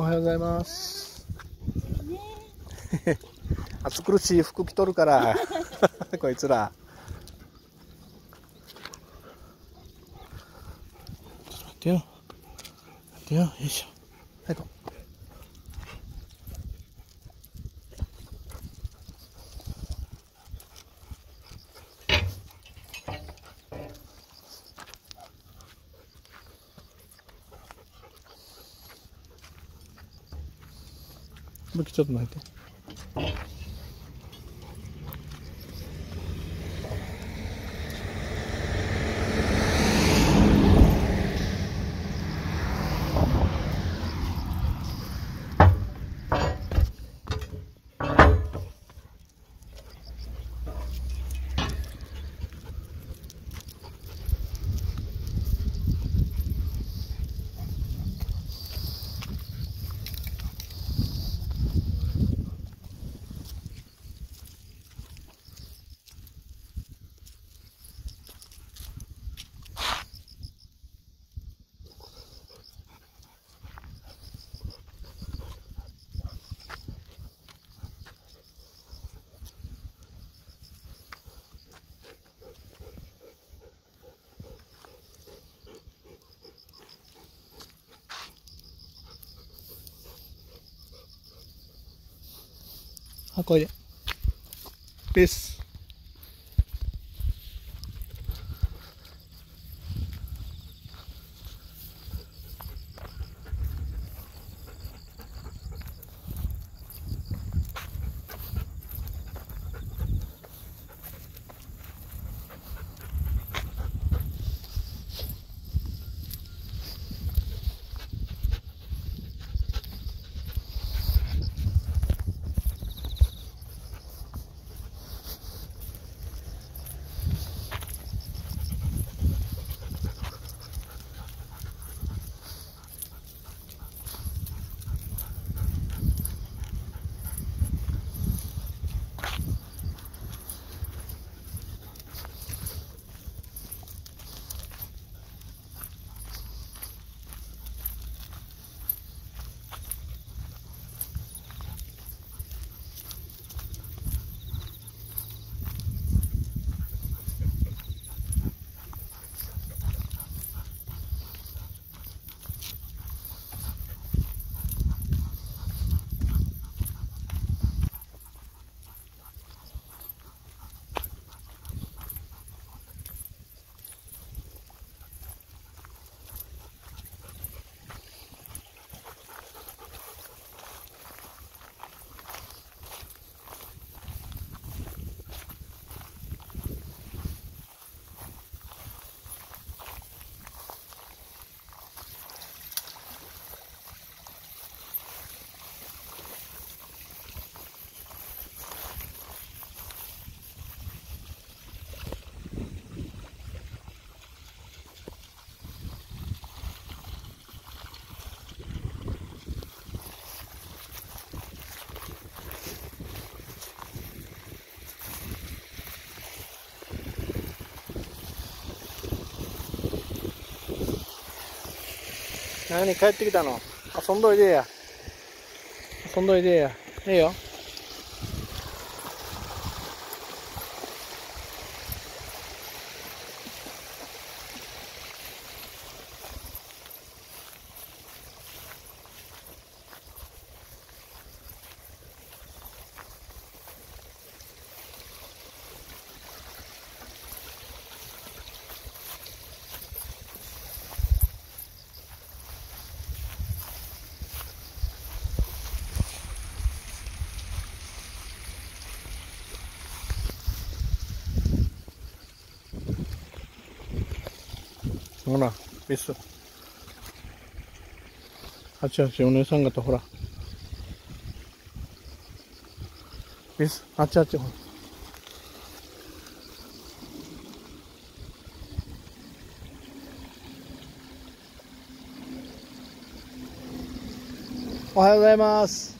おはようございます。暑苦しい服着とるから、こいつら。待ってよ。待ってよ。よいしょ。はい、こう。むきちょっと巻いて。あ、これで。す何帰ってきたの？遊んどいでや。遊んどいでや。ええよ。ほら、ビス。あちあちお姉さん方ほら。ビス、あちあちほら。おはようございます。